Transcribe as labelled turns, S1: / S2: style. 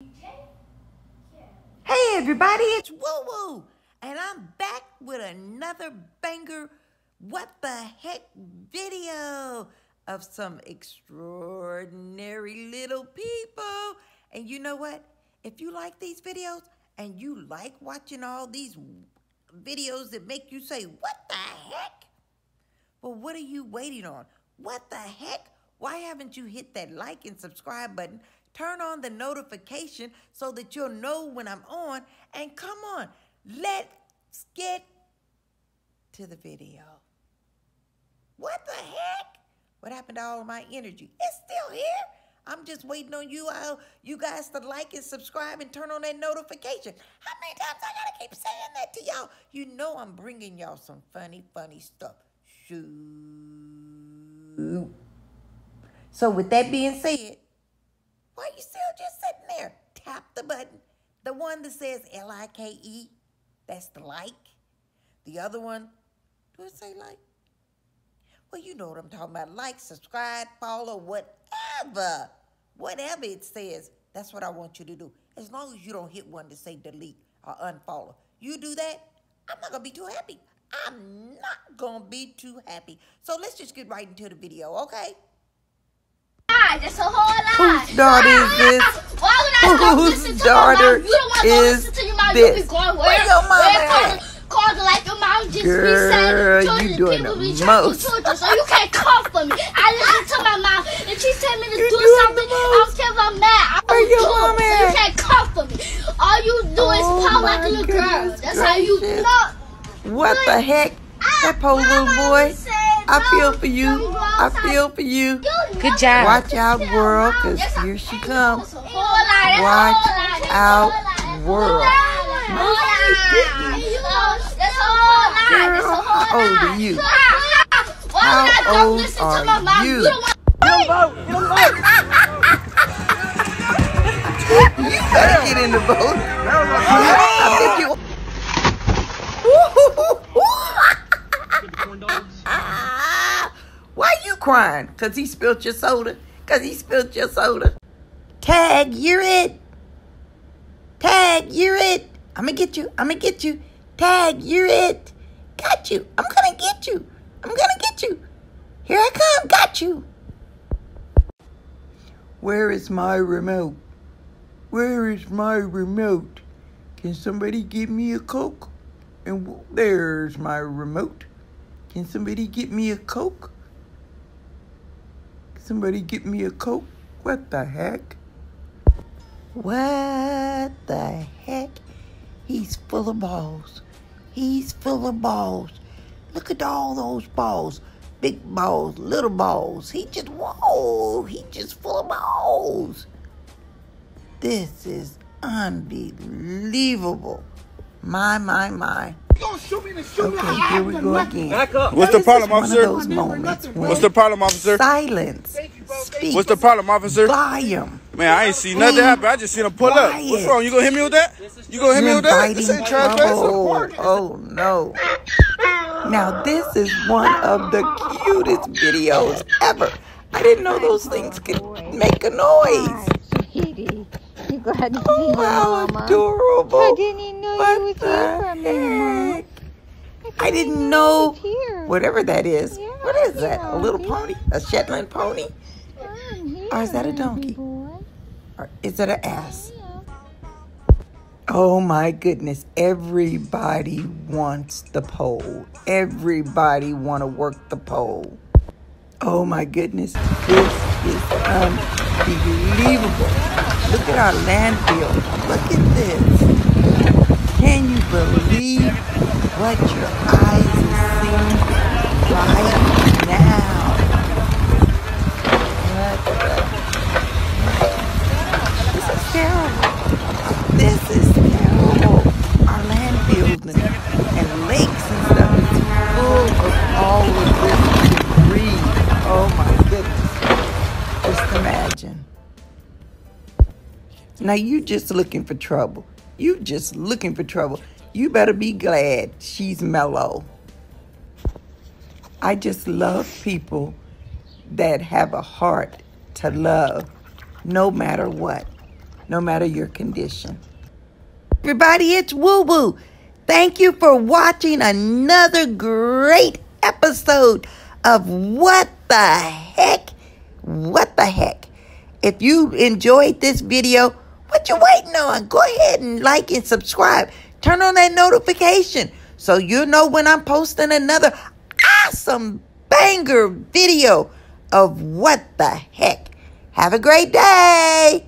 S1: Hey everybody, it's Woo Woo, and I'm back with another banger what the heck video of some extraordinary little people. And you know what? If you like these videos and you like watching all these videos that make you say, what the heck? Well, what are you waiting on? What the heck? Why haven't you hit that like and subscribe button? Turn on the notification so that you'll know when I'm on. And come on, let's get to the video. What the heck? What happened to all of my energy? It's still here. I'm just waiting on you all, you guys to like and subscribe and turn on that notification. How many times I gotta keep saying that to y'all? You know I'm bringing y'all some funny, funny stuff. Shoot. So with that being said, why you still just sitting there? Tap the button. The one that says L-I-K-E, that's the like. The other one, do it say like? Well, you know what I'm talking about. Like, subscribe, follow, whatever. Whatever it says, that's what I want you to do. As long as you don't hit one to say delete or unfollow. You do that, I'm not going to be too happy. I'm not going to be too happy. So let's just get right into the video, okay?
S2: That's a whole lie.
S1: Whose daughter is this?
S2: Why would I
S1: Whose daughter?
S2: You don't want to
S1: is
S2: listen to your mom.
S1: this?
S2: You be going
S1: Where
S2: where?
S1: your mama
S2: where
S1: at?
S2: calling, calling like your just
S1: Girl,
S2: be saying
S1: you
S2: children,
S1: doing
S2: people
S1: the
S2: be trying
S1: most.
S2: to children, so you can't come for me. I listen to my mom, and she tell me to
S1: You
S2: do something. I don't care if I'm mad. I
S1: your
S2: do it, so you can't come for me. All you do is
S1: Oh
S2: pout like a little girl. That's how you know.
S1: What the heck? Ah, that poor little boy. I feel for you. I feel for you.
S2: Good
S3: job.
S1: Watch out, world, because here she comes. Watch out, world. No. Girl, how old are you? How old are you? You better get in the boat. I think you. Why you crying? Cause he spilled your soda? Cause he spilled your soda? Tag, you're it. Tag, you're it. I'm gonna get you. I'm gonna get you. Tag, you're it. Got you. I'm gonna get you. I'm gonna get you. Here I come. Got you. Where is my remote? Where is my remote? Can somebody give me a Coke? And there's my remote. Can somebody get me a Coke? Somebody get me a Coke? What the heck? What the heck? He's full of balls. He's full of balls. Look at all those balls. Big balls, little balls. He just, whoa, he just full of balls. This is unbelievable. My, my, my. Okay, here we go again.
S4: What's the problem,
S1: is one
S4: officer?
S1: Of those moments
S4: What's the problem, officer?
S1: silence speaks
S4: What's the problem, officer?
S1: volume.
S4: Man, I ain't see nothing happen. I just seen him pull up. What's wrong? You gonna hit me with that? You gonna hit me with that?
S1: inviting
S4: This ain't trespassing.
S1: trouble. Oh no. Now this is one of the cutest videos ever. I didn't know those things could make a noise.
S5: Sweetie, you glad to see
S1: Oh, how
S5: mama?
S1: adorable.
S5: I didn't even know
S1: What
S5: you was
S1: the
S5: here for a minute,
S1: heck? I didn't know
S5: here.
S1: whatever that is.
S5: Yeah,
S1: What is that? A little pony? A Shetland pony?
S5: Here,
S1: Or is that a donkey? Or is it an ass? Oh my goodness. Everybody wants the pole. Everybody want to work the pole. Oh my goodness. This is unbelievable. Look at our landfill. Look at this. Can you believe what your eyes right Now you just looking for trouble. You just looking for trouble. You better be glad she's mellow. I just love people that have a heart to love no matter what. no matter your condition. Everybody, it's Woo Woo. Thank you for watching another great episode of What the Heck? What the Heck? If you enjoyed this video, you waiting on? Go ahead and like and subscribe. Turn on that notification so you know when I'm posting another awesome banger video of what the heck. Have a great day.